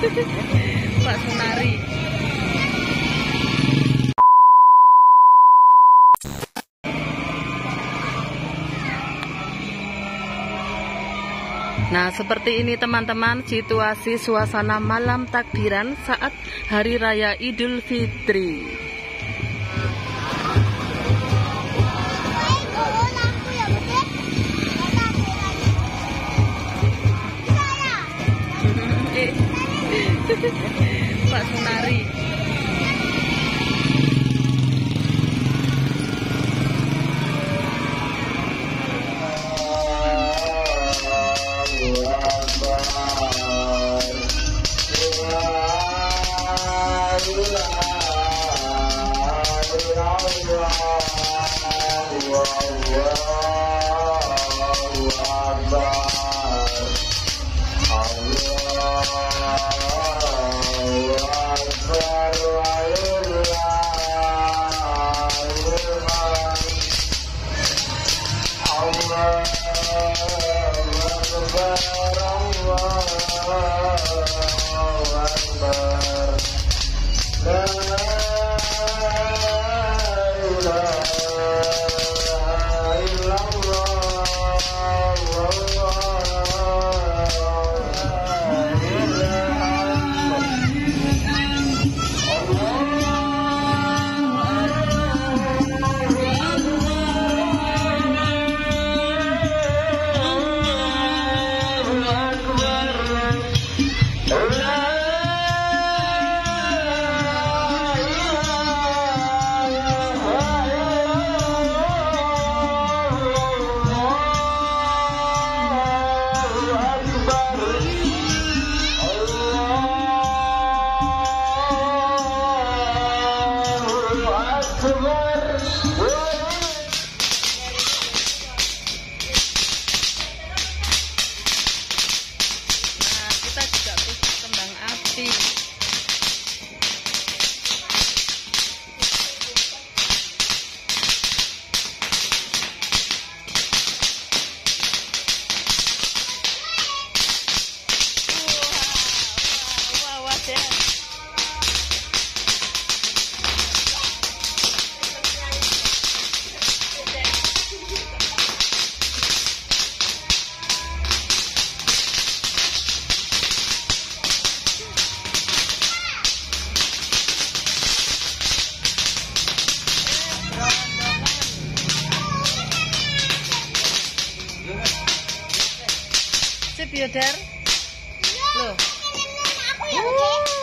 Pak Sunari. Nah, seperti ini teman-teman situasi suasana malam takbiran saat Hari Raya Idul Fitri. Pak Sunari. Sip ya, Dar? Loh. Uh, iki